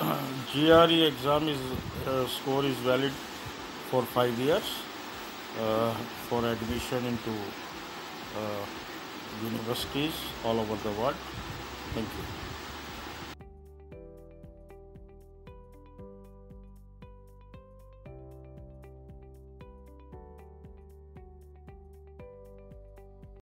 Uh, GRE exam is uh, score is valid for five years uh, for admission into universities all over the world. Thank you.